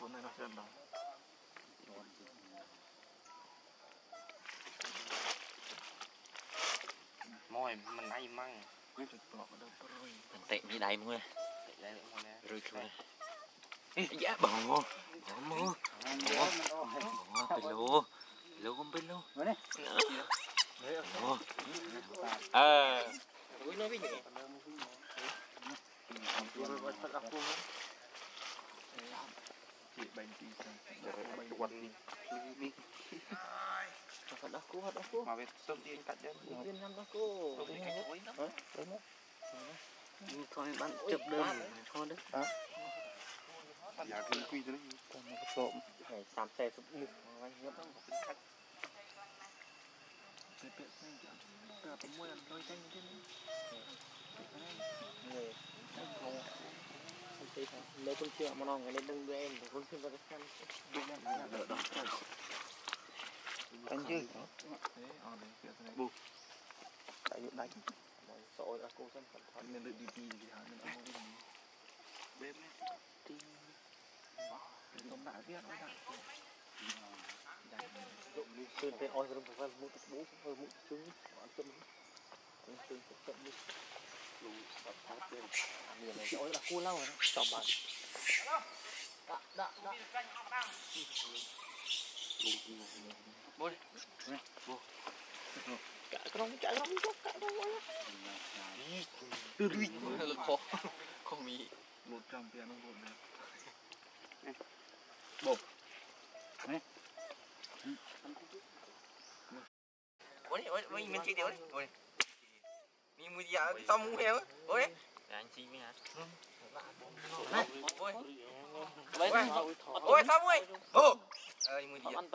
chỗ này nó sẽ đóng mồi, mình nay măng rồi Thằng tệ như mua đây nè rồi thôi dạ bỏ mua bỏ mua bỏ bị lô lô không biết lô. Lô ờ bị chị tí sang bánh quần đi Phật aku, Phật aku. mà về sớm đi anh cắt cho Viên năm aku. sớm cái Thôi bạn chụp đơn thôi đấy. giá kinh quy thế đấy Còn một trộm. Này sám xe sụp nực. Anh nhấp không? cái bệ sang chả cả tấm môi ăn đôi canh thế này Người. Không. Không. Lấy con chưa mà nòng cái lên đừng đưa em. Con chưa vào cái xem. đỡ đó Canh chứ thế ở đây kia thế này Bu. Tại dụng đánh Rồi aku xem cẩn thận. nên đợi đi đi thì hả nên cái gì Bếp cái tấm đã biết nó đã Sơn thế oi rồi phải một cái bố rồi một trứng. Ăn cơm. Trứng trứng trứng đi. Lù sập phát lên Miền này oi là cua lau rồi. Chọn bạn. Đã đã đã. Bôi Cả trong cả trong cả trong. Từ đuôi Lực khó Không bị một trăm tiền nó một nè, Ôi ôi ôi mình chỉ điều đấy Ôi Mình gì à, sao mua heo Ôi Anh chi mới hả? Ôi Ôi sao rồi ô, Ờ mua gì Ăn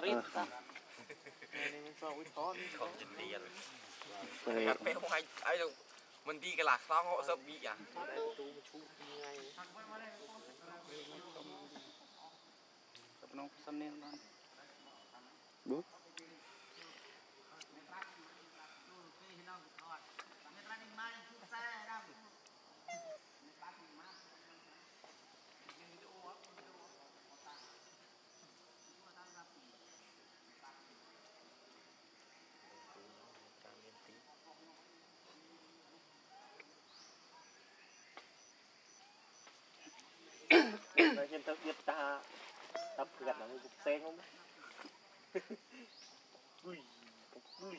trip ta. Sao cái khó đi. Không chỉnh tiền Trên tao biết ta tập gặt là một cục sen không? Ui, ui.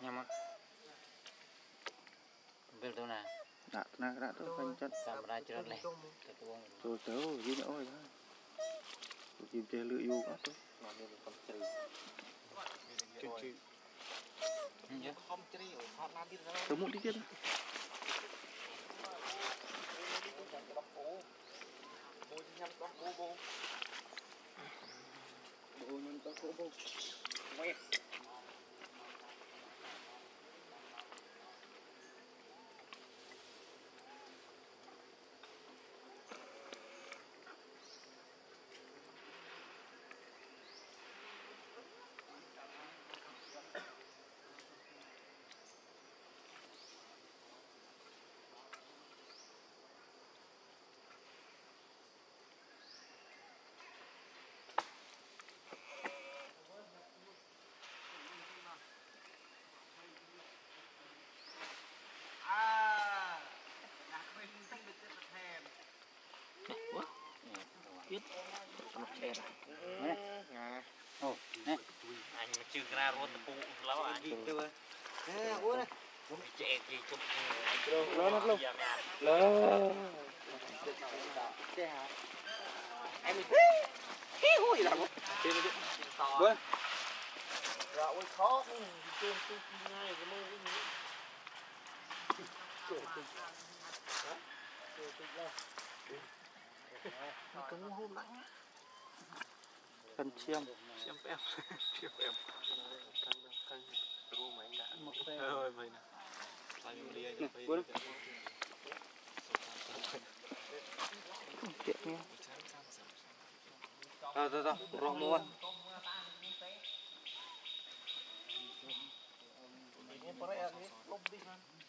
Nhầm á. Biết đâu nè, đã đã đã tôi phanh chân làm ra chưa tuông rồi tớ rồi đi nữa rồi đó. Tôi chìm chơi lựa yêu quá tôi đi ra tớ muốn đi kia thôi Bố chứ nhắm con bố bố bộ nhân tớ cố bộ Mẹ À Nó che ra. Khó Trên tôi ngay cái mơ cái gì Trời tôi Nó cứng hôm lạnh cần chiêm chiêm em chiêm em cần cần ru mà đã một xe rồi ờ, mày nè lại một đi anh nha. Rồi rồi rồi rồi mua. Ini perayaan ini, lobby kan?